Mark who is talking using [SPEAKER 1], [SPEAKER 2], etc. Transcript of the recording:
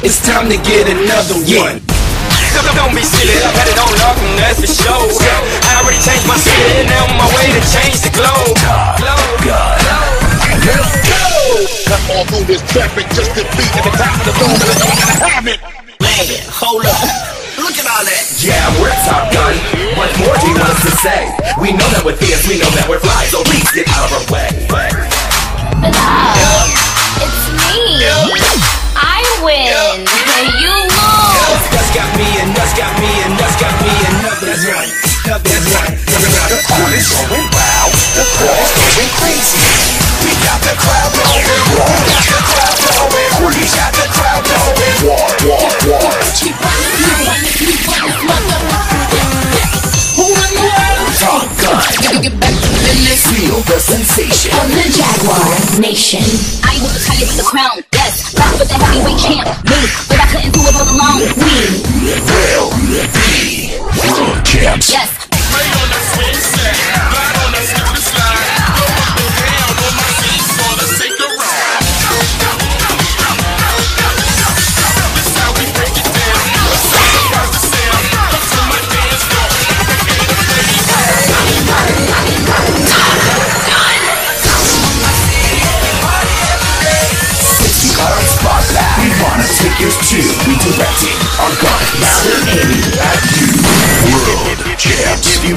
[SPEAKER 1] It's time to get another one.
[SPEAKER 2] Don't, don't be silly, I got it on lock and that's for sure. I already changed my city and now on my way to change the globe. Globe.
[SPEAKER 3] Cut all through this traffic just to be at the top of the room and it's gonna have it.
[SPEAKER 1] Man, hold up. Look at all that. Yeah, we're Top Gun. What more do you want us to say? We know that we're fierce, we know that we're fly, so sensation.
[SPEAKER 4] From the Jaguar Nation.
[SPEAKER 5] I was the tiger with the crown, yes. Back with the heavyweight champ, me. But I couldn't do it all alone. We,
[SPEAKER 1] Will be wanna take yours too. We directing our gun. Now we're aiming at you. World champs. If you